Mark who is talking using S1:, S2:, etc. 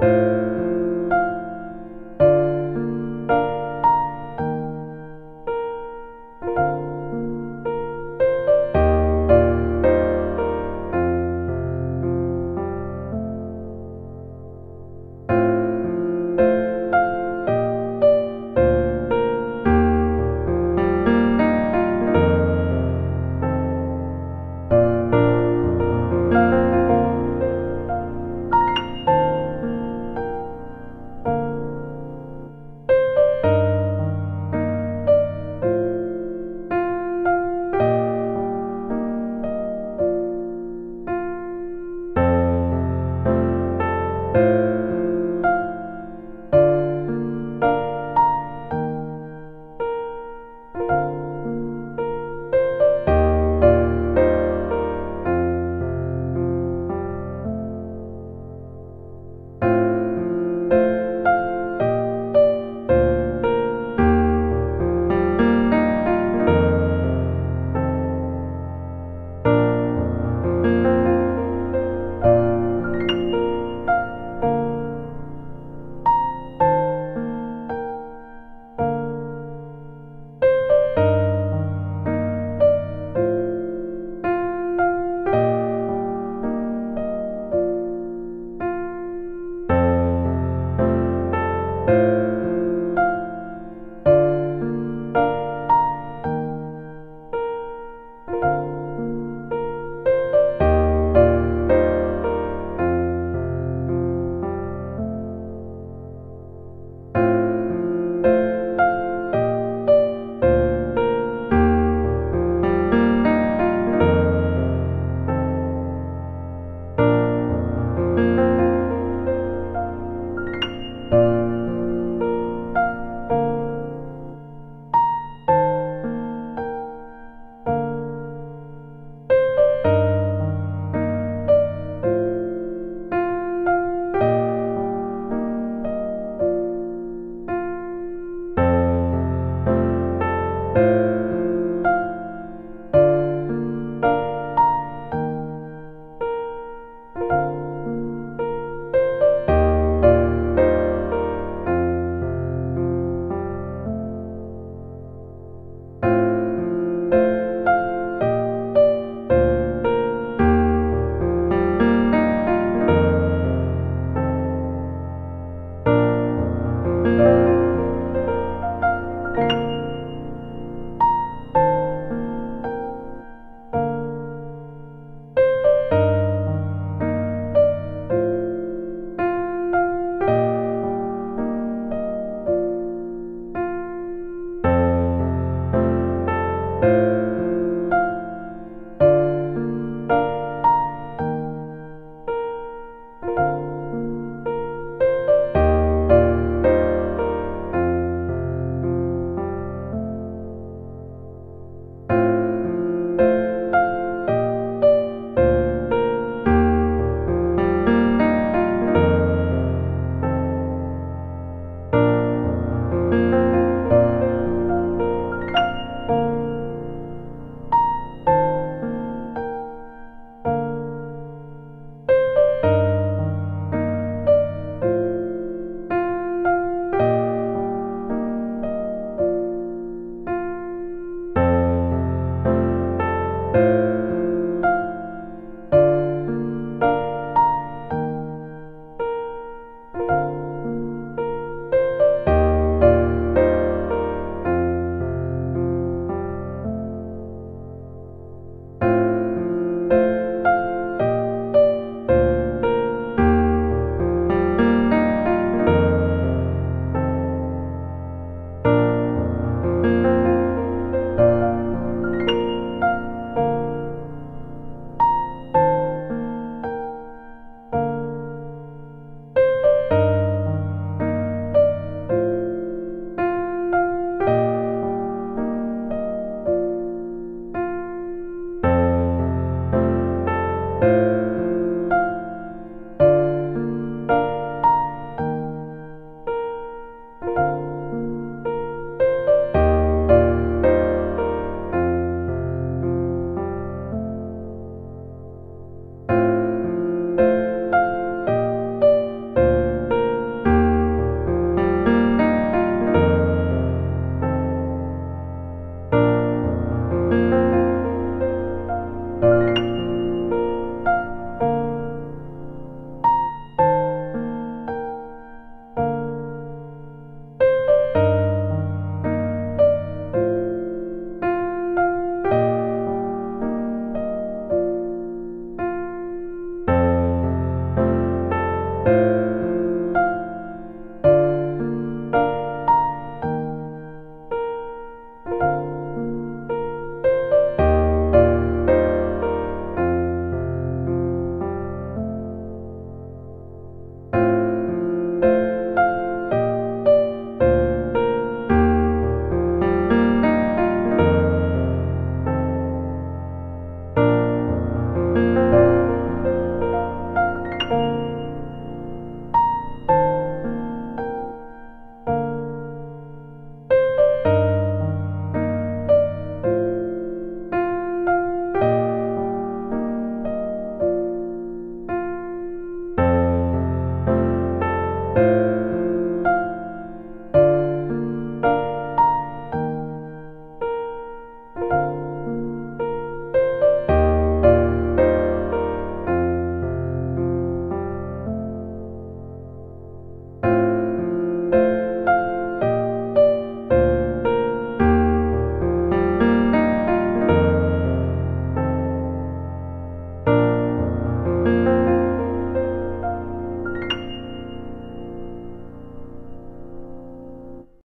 S1: Música